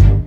you